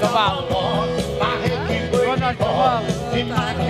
Dona Cavalo. Dona Cavalo.